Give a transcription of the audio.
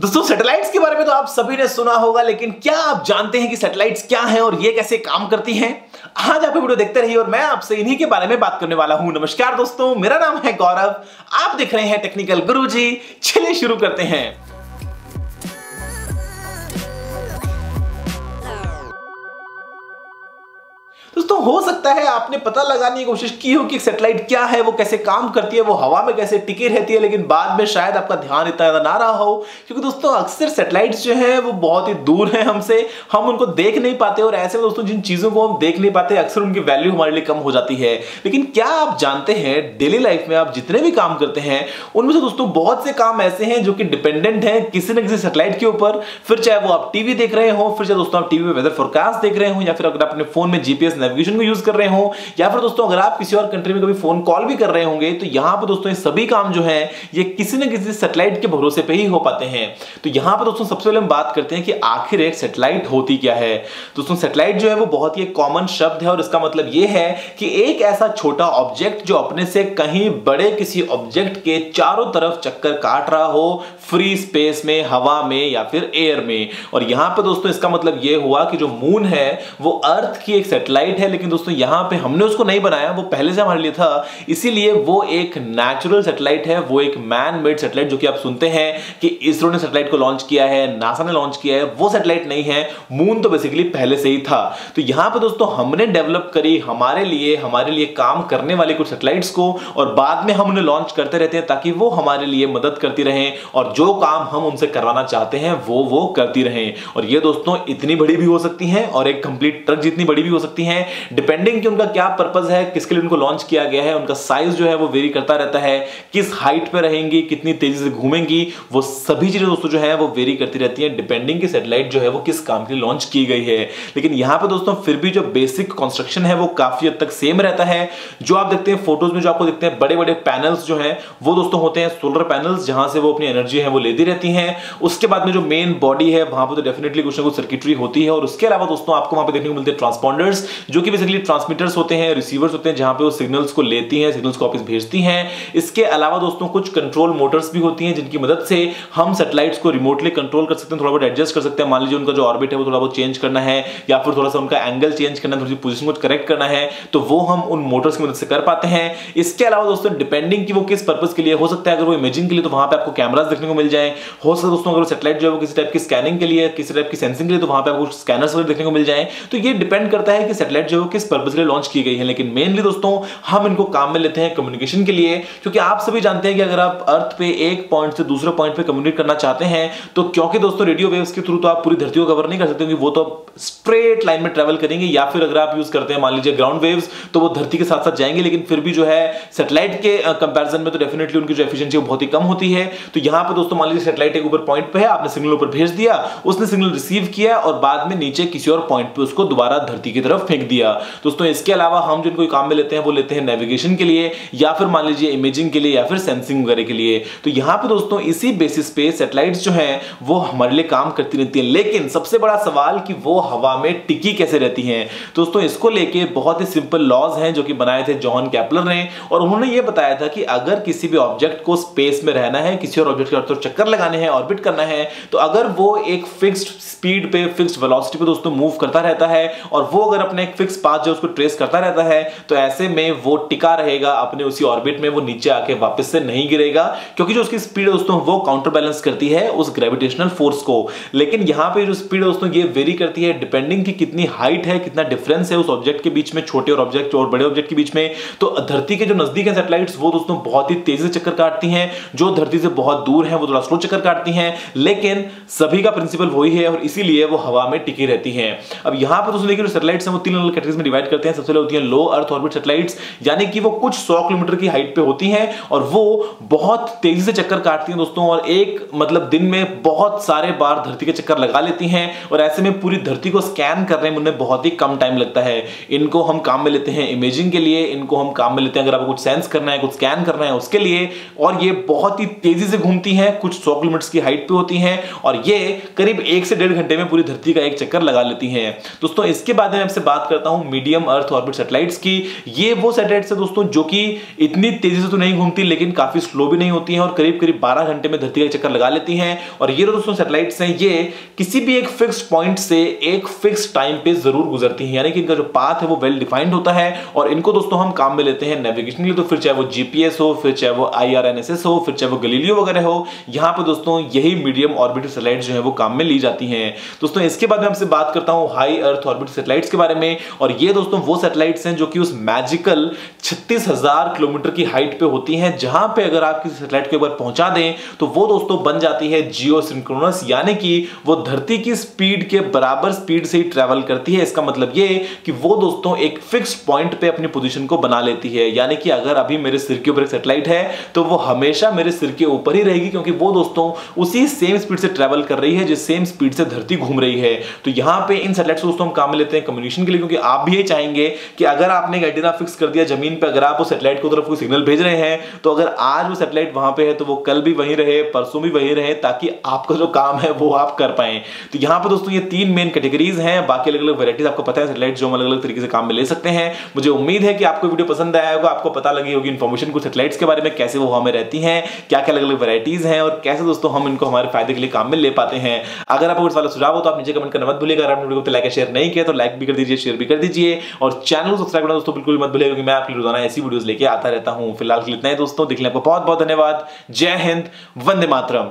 दोस्तों सैटेलाइट्स के बारे में तो आप सभी ने सुना होगा, लेकिन क्या आप जानते हैं कि सैटेलाइट्स क्या हैं और ये कैसे काम करती हैं? आज आप वीडियो देखते रहिए और मैं आपसे इन्हीं के बारे में बात करने वाला हूँ। नमस्कार दोस्तों, मेरा नाम है गौरव। आप देख रहे हैं टेक्निकल गुरुजी। चलिए शुरू करते हैं। दोस्तों हो सकता है आपने पता लगाने की कोशिश की हो कि सैटेलाइट क्या है, वो कैसे काम करती है, वो हवा में कैसे टिकी रहती है, लेकिन बाद में शायद आपका ध्यान इतना ज़्यादा ना रहा हो। क्योंकि दोस्तों, अक्सर सैटेलाइट्स जो है, वो बहुत ही दूर है हमसे। हम उनको देख नहीं पाते और ऐसे में दोस्तों, जिन चीज़ों को हम देख नहीं पाते, अक्सर उनकी वैल्यू हमारे लिए कम हो जाती है। लेकिन क्या आप जानते हैं डेली लाइफ में आप जितने भी काम करते हैं, उनमें से दोस्तों बहुत से काम ऐसे हैं जो कि डिपेंडेंट है किसी न किसी सैटेलाइट के ऊपर। फिर चाहे वो आप टीवी देख रहे हो, फिर चाहे दोस्तों आप टीवी में वेदर फोरकास्ट देख रहे हो, या फिर अगर अपने फ़ोन में जीपीएस नेविगेशन को यूज़ कर रहे हो, या फिर दोस्तों अगर आप किसी और कंट्री में कभी फ़ोन कॉल भी कर रहे होंगे तो यहाँ पर दोस्तों ये सभी काम जो है, ये किसी न किसी सैटेलाइट के भरोसे पे ही हो पाते हैं। तो यहाँ पर दोस्तों सबसे पहले हम बात करते हैं कि आखिर एक सैटेलाइट होती क्या है। दोस्तों सैटेलाइट जो है वो बहुत ही कॉमन शब्द है और इसका मतलब ये है कि एक ऐसा छोटा ऑब्जेक्ट जो अपने से कहीं बड़े किसी ऑब्जेक्ट के चारों तरफ़ चक्कर काट रहा हो फ्री स्पेस में, हवा में या फिर एयर में। और यहाँ पर दोस्तों इसका मतलब यह हुआ कि जो मून है, वो अर्थ की एक सेटेलाइट है लेकिन दोस्तों, यहाँ पे हमने उसको नहीं बनाया, वो पहले से हमारे लिए था। इसीलिए वो एक नेचुरल सैटेलाइट है, वो एक मैन मेड सैटेलाइट जो कि आप सुनते हैं कि इसरो ने सैटेलाइट को लॉन्च किया है नासा ने लॉन्च किया है, वो सैटेलाइट नहीं है मून तो बेसिकली पहले से ही था। तो यहाँ पर दोस्तों, हमने डेवलप करी हमारे लिए हमारे लिए काम करने वाले कुछ सैटेलाइट्स को और बाद में हम उन्हें लॉन्च करते रहते हैं ताकि वो हमारे लिए मदद करती रहे और जो काम हम उनसे करवाना चाहते हैं, वो वो करती रहें। और ये दोस्तों, इतनी बड़ी भी हो सकती हैं और एक कंप्लीट ट्रक जितनी बड़ी भी हो सकती हैं डिपेंडिंग कि उनका क्या पर्पज है, किसके लिए उनको लॉन्च किया गया है, उनका साइज़ जो है वो वेरी करता रहता है, किस हाइट पे रहेंगी, कितनी तेज़ी से घूमेंगी, वो सभी चीज़ें दोस्तों जो है वो वेरी करती रहती है डिपेंडिंग की सैटेलाइट जो है वो किस काम के लिए लॉन्च की गई है। लेकिन यहाँ पर दोस्तों फिर भी जो बेसिक कंस्ट्रक्शन है वो काफ़ी हद तक सेम रहता है। जो आप देखते हैं फ़ोटोज़ में, जो आपको देखते हैं बड़े बड़े पैनल्स जो है, वो दोस्तों होते हैं सोलर पैनल्स जहाँ से वो अपनी एनर्जी है वो लेती रहती हैं। उसके बाद में जो मेन बॉडी है, वहाँ पर तो डेफिनेटली कुछ ना कुछ सर्किटरी होती है। और उसके अलावा दोस्तों आपको वहाँ पर देखने को मिलते हैं ट्रांसपॉन्डर्स जो कि बेसिकली ट्रांसमीटर्स होते हैं रिसीवर्स होते हैं, जहाँ पे वो सिग्नल्स को लेती हैं सिग्नल्स को वापस भेजती हैं। इसके अलावा दोस्तों, कुछ कंट्रोल मोटर्स भी होती हैं, जिनकी मदद से हम सैटेलाइट्स को रिमोटली कंट्रोल कर सकते हैं, थोड़ा बहुत एडजस्ट कर सकते हैं। मान लीजिए उनका जो ऑर्बिट है, वो थोड़ा बहुत चेंज करना है, या फिर थोड़ा सा उनका एंगल चेंज करना है, थोड़ी पोजिशन को करेक्ट करना है तो वो हम उन मोटर्स की मदद से कर पाते हैं। इसके अलावा दोस्तों डिपेंडिंग की वो किस पर्पज के लिए, हो सकता है अगर वो इमेजिंग के लिए तो वहाँ पे आपको कैमरास देखने को मिल जाए। हो सकता है दोस्तों, अगर सैटेलाइट जो है वो किसी टाइप की स्कैनिंग के लिए, किसी टाइप की सेंसिंग के लिए तो वहाँ पर आपको स्कैनर्स वगैरह देखने को मिल जाए। तो ये डिपेंड करता है कि सैटेलाइट जो है, किस पर्पज के लिए लॉन्च की गई है, लेकिन मेनली दोस्तों, हम इनको काम में लेते हैं कम्युनिकेशन के लिए, क्योंकि आप सभी जानते हैं कि अगर आप अर्थ पे एक पॉइंट से दूसरे पॉइंट पे कम्युनिकेट करना चाहते हैं तो क्योंकि दोस्तों रेडियो वेव्स के थ्रू तो आप पूरी धरती को कवर नहीं कर सकते, क्योंकि वो तो स्ट्रेट लाइन में ट्रेवल करेंगे, या फिर अगर आप यूज़ करते हैं, मान लीजिए ग्राउंड वेव्स तो वो धरती के साथ साथ जाएँगे, लेकिन फिर भी जो है सैटेलाइट के कंपैरिजन में तो डेफिनेटली उनकी जो एफिशिएंसी बहुत ही कम होती है। तो यहाँ पर दोस्तों, मान लीजिए सैटेलाइट एक ऊपर पॉइंट पे है, आपने सिग्नल ऊपर भेज दिया, उसने सिग्नल रिसीव किया, और बाद में नीचे किसी और पॉइंट पे उसको दोबारा धरती की तरफ़ फेंक दिया। दोस्तों, इसके अलावा हम जिनको काम में लेते हैं, वो लेते हैं नेविगेशन के लिए, या फिर मान लीजिए इमेजिंग के लिए, या फिर सेंसिंग वगैरह के लिए। तो यहाँ पे दोस्तों, इसी बेसिस पे सैटेलाइट्स जो हैं, वो हमारे लिए काम करती रहती है। लेकिन सबसे बड़ा सवाल कि वो हवा में टिकी कैसे रहती हैं? दोस्तों, इसको लेके बहुत ही सिंपल लॉज हैं, जो कि बनाए थे जॉन कैपलर ने। और उन्होंने ये बताया था कि अगर किसी भी ऑब्जेक्ट को स्पेस में रहना है, किसी और ऑब्जेक्ट के तो चक्कर लगाने हैं ऑर्बिट करना है तो अगर वो एक फिक्स्ड स्पीड पे फिक्स्ड वेलोसिटी पे दोस्तों मूव करता रहता है, और वो अगर अपने एक पाथ जो उसको ट्रेस करता रहता है तो ऐसे में वो टिका रहेगा अपने उसी ऑर्बिट में, वो नीचे आके वापस से नहीं गिरेगा, क्योंकि जो उसकी स्पीड है दोस्तों, वो काउंटर बैलेंस करती है उस ग्रेविटेशनल फोर्स को। लेकिन यहाँ पे जो स्पीड है दोस्तों, ये वेरी करती है डिपेंडिंग की कितनी हाइट है, कितना डिफरेंस है उस ऑब्जेक्ट के बीच में, छोटे और ऑब्जेक्ट और बड़े ऑब्जेक्ट के बीच में। तो धरती के जो नज़दीक है सैटेलाइट्स वो दोस्तों बहुत ही तेज़ी से चक्कर काटती हैं। जो धरती से बहुत दूर है, वो थोड़ा स्लो चक्कर काटती हैं। लेकिन सभी का प्रिंसिपल वही है और इसीलिए वो हवा में टिकी रहती हैं। अब यहाँ पर दोस्तों देखिए जो सैटेलाइट्स हैं, वो तीन अलग कैटेगरीज में डिवाइड करते हैं, सबसे पहले होती है लो अर्थ ऑर्बिट सैटेलाइट्स यानी कि वो कुछ सौ किलोमीटर की हाइट पे होती हैं और वो बहुत तेज़ी से चक्कर काटती हैं दोस्तों और एक मतलब दिन में बहुत सारे बार धरती के चक्कर लगा लेती हैं और ऐसे में पूरी धरती को स्कैन करने में उन्हें बहुत ही कम टाइम लगता है। इनको हम काम में लेते हैं इमेजिंग के लिए, इनको हम काम में लेते हैं अगर आपको कुछ सेंस करना है, कुछ स्कैन करना है उसके लिए और ये बहुत ही तेज़ी से घूमती हैं, कुछ सौ किलोमीटर की हाइट पे होती हैं और ये करीब एक से डेढ़ घंटे में पूरी धरती का एक चक्कर लगा लेती हैं। दोस्तों, इसके बाद में आपसे बात करता बताता हूँ मीडियम अर्थ ऑर्बिट सैटेलाइट्स की। ये वो सैटेलाइट्स है दोस्तों, जो कि इतनी तेज़ी से तो नहीं घूमती, लेकिन काफ़ी स्लो भी नहीं होती हैं और करीब करीब 12 घंटे में धरती का चक्कर लगा लेती हैं। और ये दोस्तों सैटेलाइट्स हैं, ये किसी भी एक फिक्स पॉइंट से एक फिक्स टाइम पे ज़रूर गुजरती हैं। यानी कि इनका जो पाथ है, वो वेल डिफाइंड होता है और इनको दोस्तों हम काम में लेते हैं नेविगेशन के लिए। तो फिर चाहे वो जीपीएस हो, फिर चाहे वो आई हो, फिर चाहे वो गलीलियो वगैरह हो, यहाँ पर दोस्तों यही मीडियम ऑर्बिटल सैटेलाइट जो है, वो काम में ली जाती हैं। दोस्तों इसके बाद मैं आपसे बात करता हूँ हाई अर्थ ऑर्बिट सैटेलाइट्स के बारे में। और ये दोस्तों वो सैटेलाइट्स हैं जो कि उस मैजिकल छत्तीस किलोमीटर की हाइट पे होती हैं, जहाँ पे अगर आप किसी सैटेलाइट के ऊपर पहुँचा दें तो वो दोस्तों बन जाती है जियो सिंक्रोनस यानी कि वो धरती की स्पीड के बराबर स्पीड से ही ट्रेवल करती है। इसका मतलब ये कि वो दोस्तों एक फिक्स पॉइंट पे अपनी पोजीशन को बना लेती है। यानी कि अगर अभी मेरे सिर के ऊपर एक सैटेलाइट है तो वो हमेशा मेरे सिर के ऊपर ही रहेगी, क्योंकि वो दोस्तों उसी सेम स्पीड से ट्रेवल कर रही है, जिस सेम स्पीड से धरती घूम रही है। तो यहाँ पे इन सैटेलाइट्स दोस्तों हम काम लेते हैं कम्युनिकेशन के लिए, क्योंकि आप भी ये चाहेंगे कि अगर आपने एक एंटीना फिक्स कर दिया ज़मीन पर अगर आप उस सैटेलाइट को तरफ़ कोई सिग्नल भेज रहे हैं तो अगर आज वो सैटेलाइट वहाँ पे है तो वो कल भी वहीं रहे, परसों भी वहीं रहे, ताकि आपका जो काम है, वो आप कर पाए। तो यहाँ पर दोस्तों, ये तीन मेन कैटेगरीज हैं, बाकी अलग अलग वेराइटीज आपको पता है सैटेलाइट जो अलग अलग तरीके से काम में ले सकते हैं। मुझे उम्मीद है कि आपको वीडियो पसंद आया होगा, आपको पता लगी होगी इन्फॉर्मेशन कुछ सैटेलाइट्स के बारे में, कैसे वो हमें रहती हैं क्या क्या अलग अलग वेराइटीज हैं, और कैसे दोस्तों हम इनको हमारे फ़ायदे के लिए काम में ले पाते हैं। अगर आपको वाला सुझाव हो तो आप नीचे कमेंट करना मत भूलिएगा। अगर आपने वीडियो को लाइक शेयर नहीं किया तो लाइक भी कर दीजिए शेयर भी कर दीजिए और चैनल को सब्सक्राइब करना दोस्तों बिल्कुल मत भूलिएगा, क्योंकि मैं आपकी रोज़ाना ऐसी वीडियोस लेके आता रहता हूँ। फ़िलहाल के लिए इतना ही दोस्तों, दिखने आपको बहुत बहुत धन्यवाद। जय हिंद, वंदे मातरम।